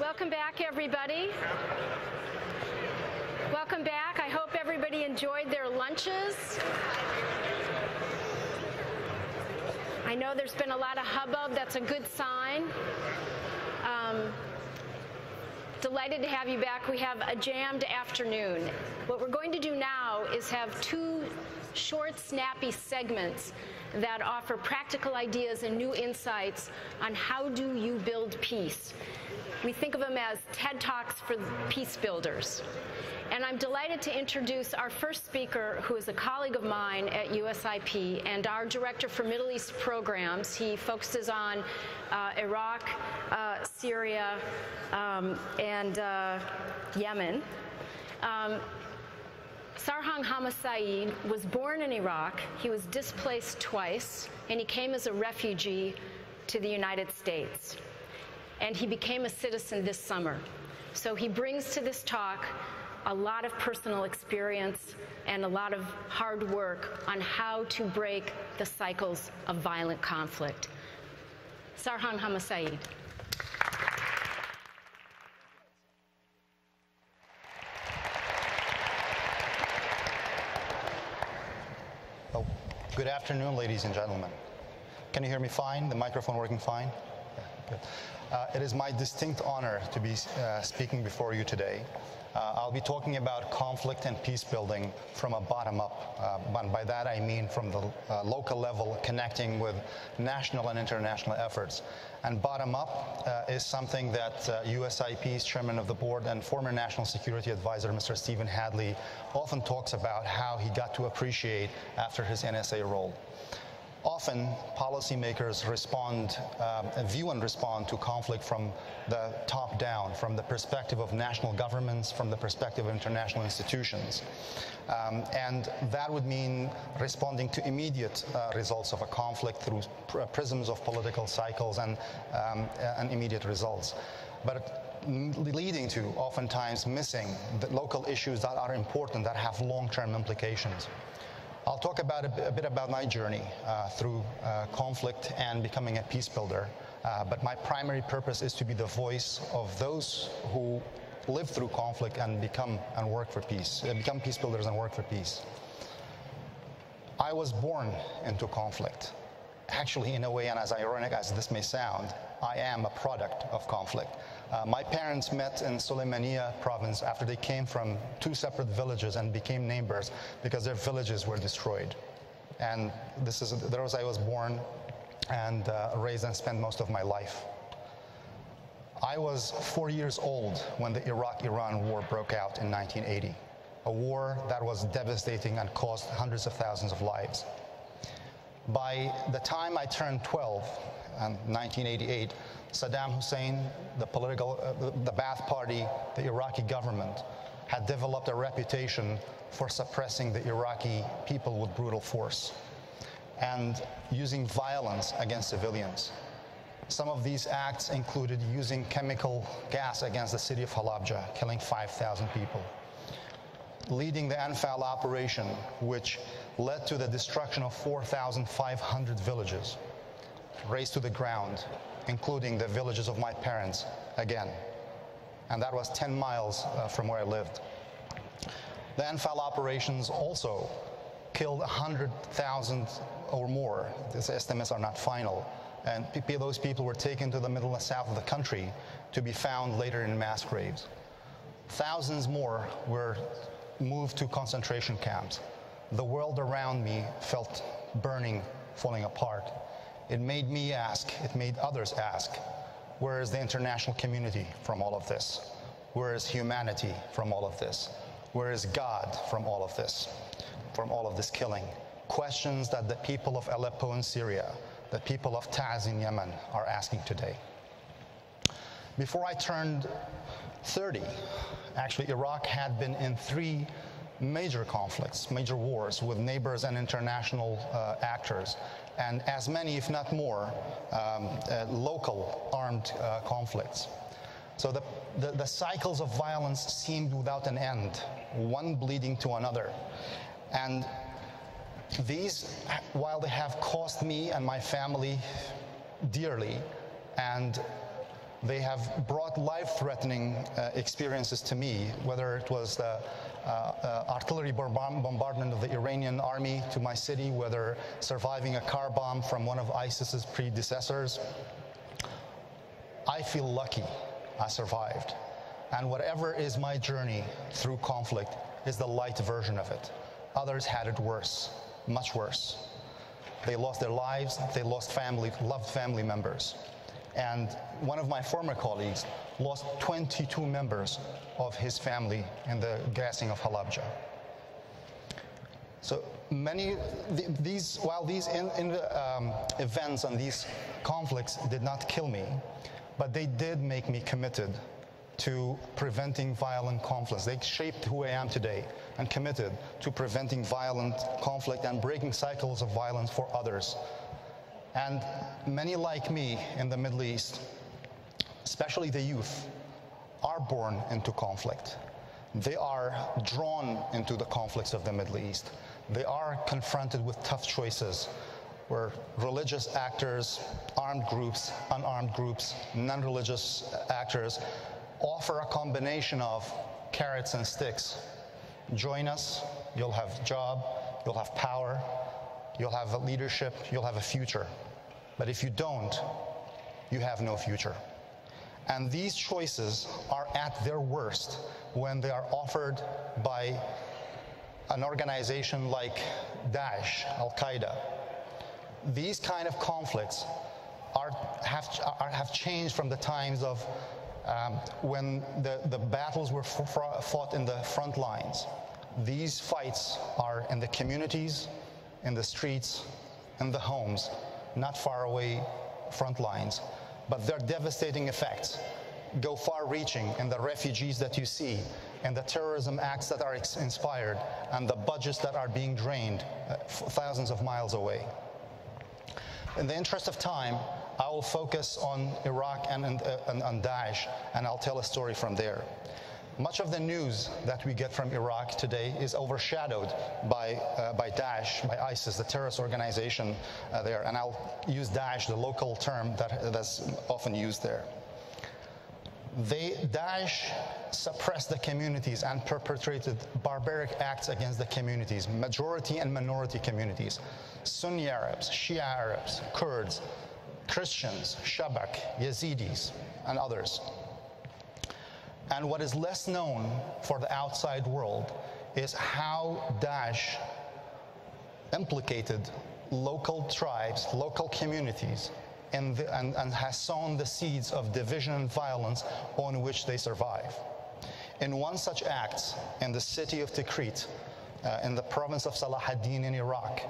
Welcome back, everybody. Welcome back. I hope everybody enjoyed their lunches. I know there's been a lot of hubbub. That's a good sign. Um, delighted to have you back. We have a jammed afternoon. What we're going to do now is have two short, snappy segments that offer practical ideas and new insights on how do you build peace. We think of them as TED Talks for peace builders. And I'm delighted to introduce our first speaker, who is a colleague of mine at USIP and our director for Middle East programs. He focuses on uh, Iraq, uh, Syria, um, and uh, Yemen. Um, Sarhang Hamasaeed was born in Iraq. He was displaced twice, and he came as a refugee to the United States. And he became a citizen this summer. So he brings to this talk a lot of personal experience and a lot of hard work on how to break the cycles of violent conflict. Sarhang Hamasaeed. Oh, good afternoon, ladies and gentlemen. Can you hear me fine? The microphone working fine? Uh, it is my distinct honor to be uh, speaking before you today. Uh, I'll be talking about conflict and peace building from a bottom up. Uh, and by that I mean from the uh, local level, connecting with national and international efforts. And bottom up uh, is something that USIP's chairman of the board and former national security advisor, Mr. Stephen Hadley, often talks about how he got to appreciate after his NSA role. Often, policymakers respond, um, view and respond to conflict from the top down, from the perspective of national governments, from the perspective of international institutions. Um, and that would mean responding to immediate uh, results of a conflict through pr prisms of political cycles and, um, and immediate results. But leading to oftentimes missing the local issues that are important, that have long-term implications. I'll talk about a, bit about my journey uh, through uh, conflict and becoming a peace builder. Uh, but my primary purpose is to be the voice of those who live through conflict and become and work for peace, uh, become peace builders and work for peace. I was born into conflict. Actually, in a way, and as ironic as this may sound, I am a product of conflict. Uh, my parents met in Soleimania province after they came from two separate villages and became neighbors because their villages were destroyed. And this is there was I was born and uh, raised and spent most of my life. I was four years old when the Iraq-Iran war broke out in 1980, a war that was devastating and cost hundreds of thousands of lives. By the time I turned 12, in 1988, Saddam Hussein, the political, uh, the Ba'ath Party, the Iraqi government had developed a reputation for suppressing the Iraqi people with brutal force and using violence against civilians. Some of these acts included using chemical gas against the city of Halabja, killing 5,000 people. Leading the Anfal operation, which led to the destruction of 4,500 villages, razed to the ground, including the villages of my parents again. And that was 10 miles uh, from where I lived. The Anfal operations also killed 100,000 or more. These estimates are not final. And those people were taken to the middle and south of the country to be found later in mass graves. Thousands more were moved to concentration camps. The world around me felt burning, falling apart. It made me ask, it made others ask, where is the international community from all of this? Where is humanity from all of this? Where is God from all of this? From all of this killing? Questions that the people of Aleppo in Syria, the people of Taiz in Yemen are asking today. Before I turned 30, actually, Iraq had been in three major conflicts, major wars with neighbors and international uh, actors and as many, if not more, um, uh, local armed uh, conflicts. So the, the, the, cycles of violence seemed without an end, one bleeding to another. And these, while they have cost me and my family dearly, and They have brought life-threatening uh, experiences to me, whether it was the uh, uh, artillery bombardment of the Iranian army to my city, whether surviving a car bomb from one of ISIS's predecessors. I feel lucky I survived. And whatever is my journey through conflict is the light version of it. Others had it worse, much worse. They lost their lives, they lost family, loved family members. And one of my former colleagues lost 22 members of his family in the gassing of Halabja. So many, these, while these in, in, um, events and these conflicts did not kill me, but they did make me committed to preventing violent conflicts. They shaped who I am today and committed to preventing violent conflict and breaking cycles of violence for others. And many like me in the Middle East, especially the youth, are born into conflict. They are drawn into the conflicts of the Middle East. They are confronted with tough choices where religious actors, armed groups, unarmed groups, non religious actors offer a combination of carrots and sticks. Join us, you'll have job, you'll have power, you'll have a leadership, you'll have a future. But if you don't, you have no future. And these choices are at their worst when they are offered by an organization like Daesh, Al Qaeda. These kind of conflicts are, have, are, have changed from the times of um, when the, the battles were fought in the front lines. These fights are in the communities, in the streets, in the homes, not far away front lines. But their devastating effects go far reaching in the refugees that you see, and the terrorism acts that are inspired, and the budgets that are being drained uh, thousands of miles away. In the interest of time, I will focus on Iraq and, and, uh, and, and Daesh, and I'll tell a story from there. Much of the news that we get from Iraq today is overshadowed by, uh, by Daesh, by ISIS, the terrorist organization uh, there. And I'll use Daesh, the local term that, that's often used there. They, Daesh suppressed the communities and perpetrated barbaric acts against the communities, majority and minority communities. Sunni Arabs, Shia Arabs, Kurds, Christians, Shabak, Yazidis, and others. And what is less known for the outside world is how Daesh implicated local tribes, local communities, and, the, and, and, has sown the seeds of division and violence on which they survive. In one such act, in the city of Tikrit, uh, in the province of Salah ad-Din in Iraq,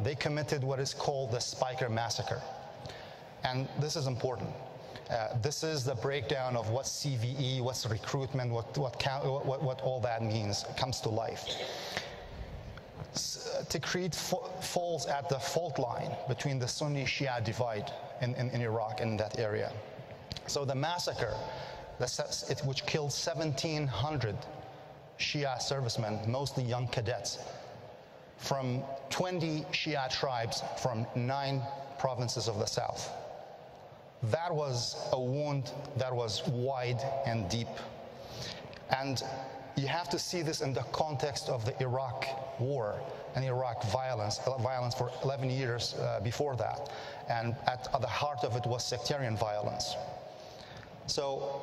they committed what is called the Speicher Massacre. And this is important. Uh, this is the breakdown of what CVE, what's recruitment, what, what, what, what all that means comes to life. Tikrit falls at the fault line between the Sunni Shia divide in, in, in Iraq in that area. So the massacre, which killed 1,700 Shia servicemen, mostly young cadets, from 20 Shia tribes from nine provinces of the south. That was a wound that was wide and deep. And you have to see this in the context of the Iraq war and Iraq violence, uh, violence for 11 years uh, before that. And at, at, the heart of it was sectarian violence. So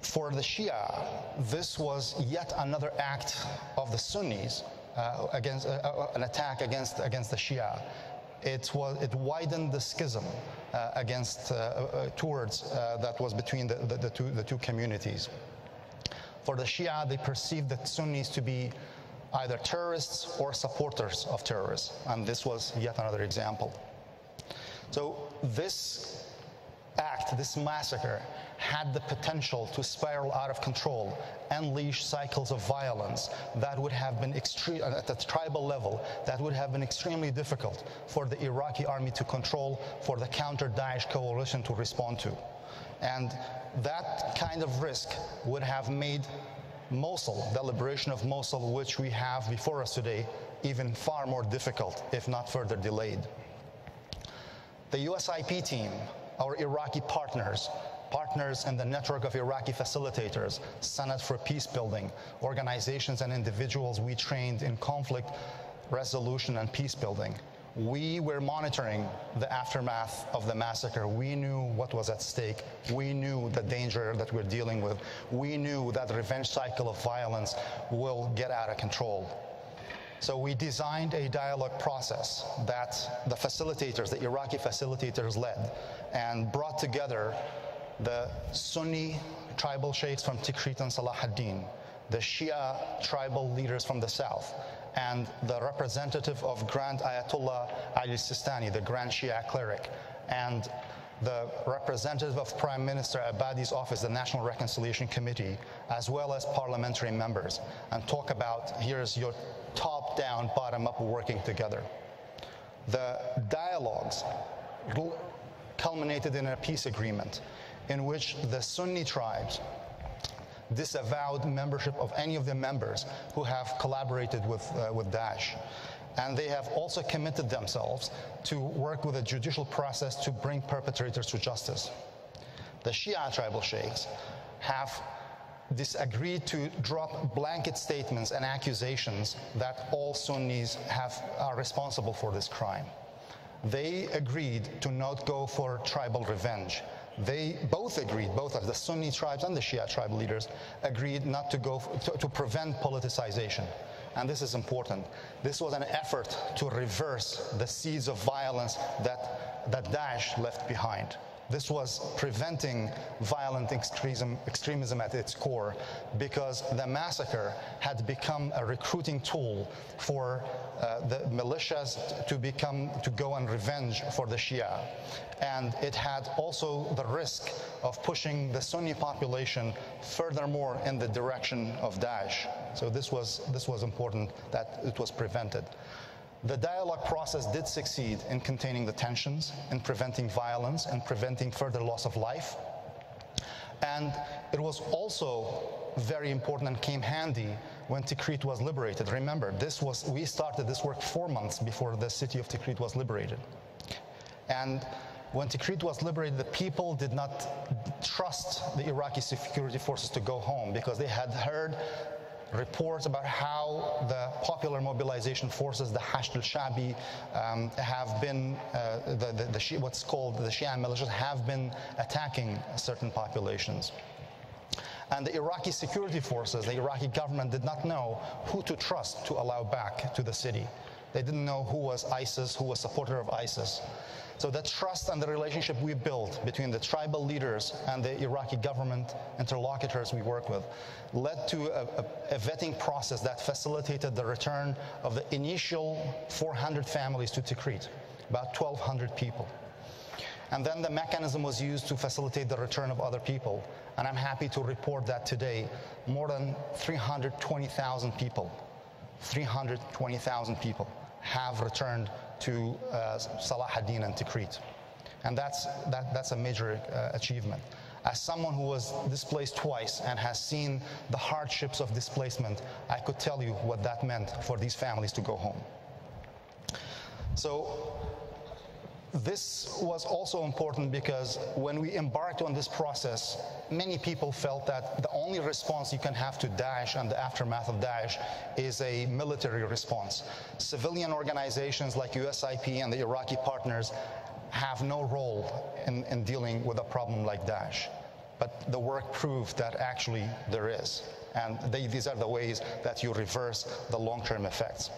for the Shia, this was yet another act of the Sunnis uh, against uh, uh an attack against against the Shia it, was, it widened the schism uh, against, uh, uh, towards uh, that was between the, the, the, two, the two communities. For the Shia, they perceived the Sunnis to be either terrorists or supporters of terrorists, and this was yet another example. So this act, this massacre, had the potential to spiral out of control, unleash cycles of violence that would have been extreme uh, at the tribal level, that would have been extremely difficult for the Iraqi army to control, for the counter Daesh coalition to respond to. And that kind of risk would have made Mosul, the liberation of Mosul, which we have before us today, even far more difficult, if not further delayed. The USIP team, our Iraqi partners, partners in the network of Iraqi facilitators, Sanad for Peace Building, organizations and individuals we trained in conflict resolution and peace building. We were monitoring the aftermath of the massacre. We knew what was at stake. We knew the danger that we're dealing with. We knew that the revenge cycle of violence will get out of control. So we designed a dialogue process that the facilitators, the Iraqi facilitators led and brought together the Sunni tribal sheikhs from Tikrit and Salah ad-Din, the Shia tribal leaders from the south, and the representative of Grand Ayatollah Ali Sistani, the Grand Shia cleric, and the representative of Prime Minister Abadi's office, the National Reconciliation Committee, as well as parliamentary members, and talk about here's your top down, bottom up working together. The dialogues culminated in a peace agreement in which the Sunni tribes disavowed membership of any of the members who have collaborated with, uh, with Daesh. And they have also committed themselves to work with the judicial process to bring perpetrators to justice. The Shia tribal sheikhs have disagreed to drop blanket statements and accusations that all Sunnis have, are responsible for this crime. They agreed to not go for tribal revenge they both agreed, both of the Sunni tribes and the Shia tribe leaders agreed not to go to, to prevent politicization. And this is important. This was an effort to reverse the seeds of violence that, that Daesh left behind. This was preventing violent extremism, extremism at its core because the massacre had become a recruiting tool for uh, the militias to become to go and revenge for the Shia, and it had also the risk of pushing the Sunni population furthermore in the direction of Daesh. So this was this was important that it was prevented. The dialogue process did succeed in containing the tensions, in preventing violence, and preventing further loss of life. And it was also very important and came handy when Tikrit was liberated. Remember, this was we started this work four months before the city of Tikrit was liberated. And when Tikrit was liberated, the people did not trust the Iraqi security forces to go home because they had heard reports about how the popular mobilization forces, the Hashd al-Shabi, um, have been, uh, the, the, the what's called the Shia militias, have been attacking certain populations. And the Iraqi security forces, the Iraqi government did not know who to trust to allow back to the city. They didn't know who was ISIS, who was a supporter of ISIS. So the trust and the relationship we built between the tribal leaders and the Iraqi government interlocutors we work with led to a, a, a, vetting process that facilitated the return of the initial 400 families to Tikrit, about 1,200 people. And then the mechanism was used to facilitate the return of other people. And I'm happy to report that today, more than 320,000 people, 320,000 people have returned to uh, Salah ad-Din and Tikrit. And that's, that, that's a major uh, achievement. As someone who was displaced twice and has seen the hardships of displacement, I could tell you what that meant for these families to go home. So this was also important because when we embarked on this process, many people felt that the only response you can have to Daesh and the aftermath of Daesh is a military response. Civilian organizations like USIP and the Iraqi partners have no role in, in dealing with a problem like Daesh. But the work proved that actually there is. And they, these are the ways that you reverse the long term effects.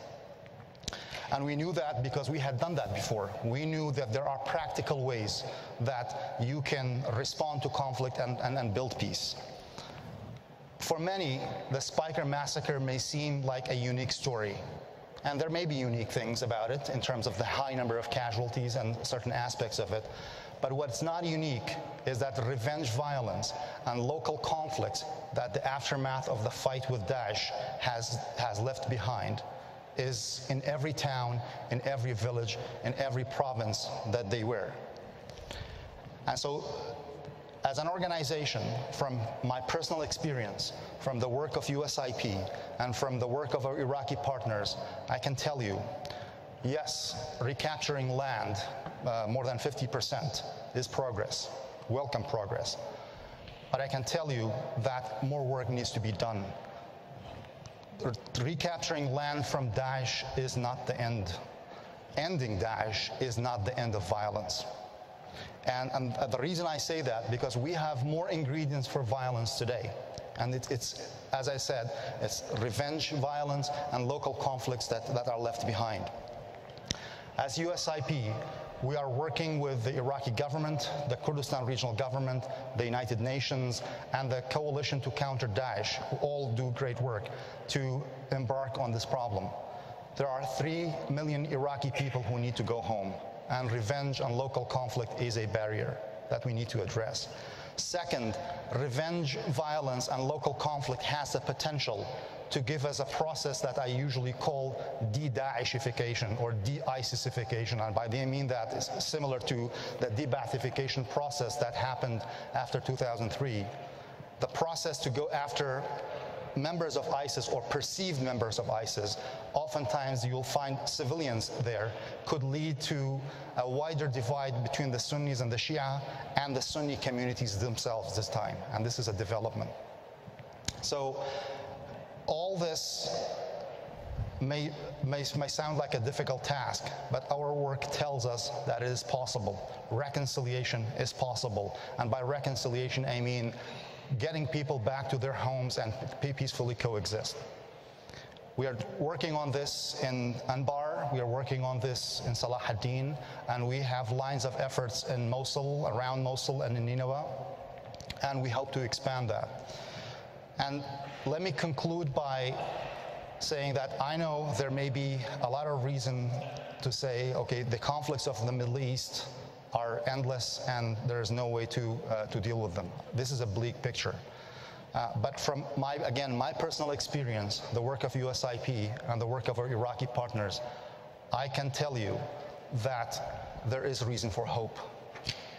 And we knew that because we had done that before. We knew that there are practical ways that you can respond to conflict and, and, and build peace. For many, the Speicher massacre may seem like a unique story. And there may be unique things about it in terms of the high number of casualties and certain aspects of it. But what's not unique is that revenge violence and local conflicts that the aftermath of the fight with Daesh has, has left behind is in every town, in every village, in every province that they were. And so, as an organization, from my personal experience, from the work of USIP, and from the work of our Iraqi partners, I can tell you yes, recapturing land, uh, more than 50%, is progress, welcome progress. but I can tell you that more work needs to be done. Re- Recapturing land from Daesh is not the end. Ending Daesh is not the end of violence. And, and the reason I say that, because we have more ingredients for violence today. And it, it's, as I said, it's revenge violence and local conflicts that, that are left behind. As USIP, we are working with the Iraqi government, the Kurdistan Regional Government, the United Nations, and the Coalition to Counter Daesh, who all do great work to embark on this problem. There are 3 million Iraqi people who need to go home, and revenge and local conflict is a barrier that we need to address. Second, revenge violence and local conflict has the potential to give us a process that I usually call de-Daeshification or de-ISISification. And by the I mean that is similar to the de-Baathification process that happened after 2003. The process to go after members of ISIS or perceived members of ISIS, oftentimes you'll find civilians there, could lead to a wider divide between the Sunnis and the Shia and the Sunni communities themselves this time. And this is a development. So all this may, may, may sound like a difficult task, but our work tells us that it is possible. Reconciliation is possible. And by reconciliation, I mean getting people back to their homes and peacefully coexist. We are working on this in Anbar, we are working on this in Salah ad-Din, and we have lines of efforts in Mosul, around Mosul, and in Nineveh, and we hope to expand that. And let me conclude by saying that I know there may be a lot of reason to say, okay, the conflicts of the Middle East are endless and there is no way to, uh, to deal with them. This is a bleak picture. Uh, but from my, again, my personal experience, the work of USIP and the work of our Iraqi partners, I can tell you that there is reason for hope.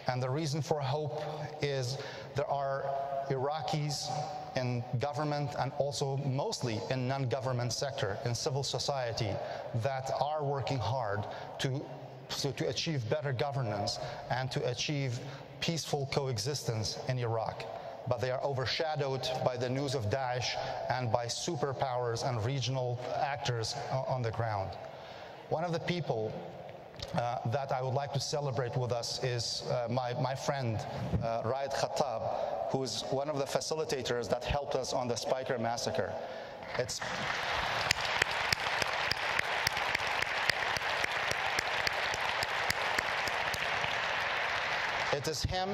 And the reason for hope is there are Iraqis in government and also mostly in non-government sector, in civil society, that are working hard to to achieve better governance and to achieve peaceful coexistence in Iraq. But they are overshadowed by the news of Daesh and by superpowers and regional actors on the ground. One of the people uh, that I would like to celebrate with us is uh, my, my friend, uh, Raed Khattab, who is one of the facilitators that helped us on the Speicher massacre. It's It is him,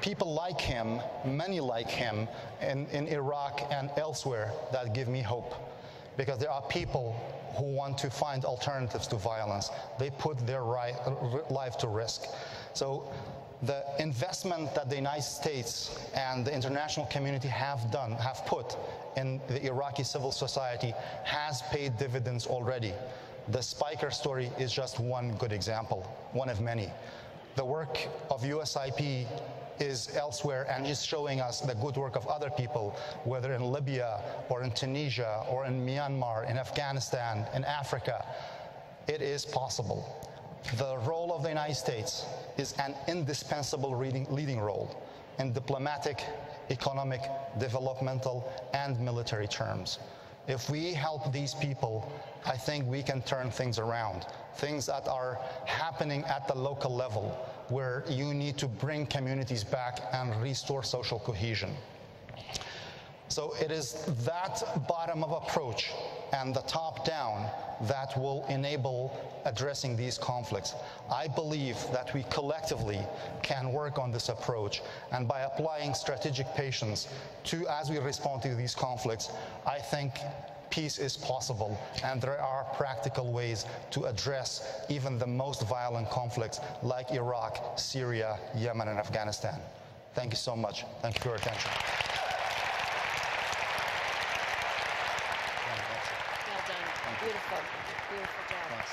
people like him, many like him in, in Iraq and elsewhere that give me hope. Because there are people who want to find alternatives to violence. They put their right, life to risk. So the investment that the United States and the international community have done, have put in the Iraqi civil society has paid dividends already. The Speicher story is just one good example, one of many the work of USIP is elsewhere and is showing us the good work of other people, whether in Libya or in Tunisia or in Myanmar, in Afghanistan, in Africa. It is possible. The role of the United States is an indispensable leading, leading role in diplomatic, economic, developmental, and military terms. If we help these people, I think we can turn things around. Things that are happening at the local level where you need to bring communities back and restore social cohesion. So it is that bottom of approach and the top down that will enable addressing these conflicts. I believe that we collectively can work on this approach and by applying strategic patience to as we respond to these conflicts, I think peace is possible and there are practical ways to address even the most violent conflicts like Iraq, Syria, Yemen and Afghanistan. Thank you so much. Thank you for your attention. Well done. Beautiful. Beautiful job. Thanks.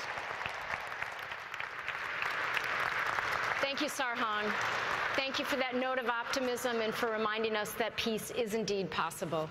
Thank you, Sarhang. Thank you for that note of optimism and for reminding us that peace is indeed possible.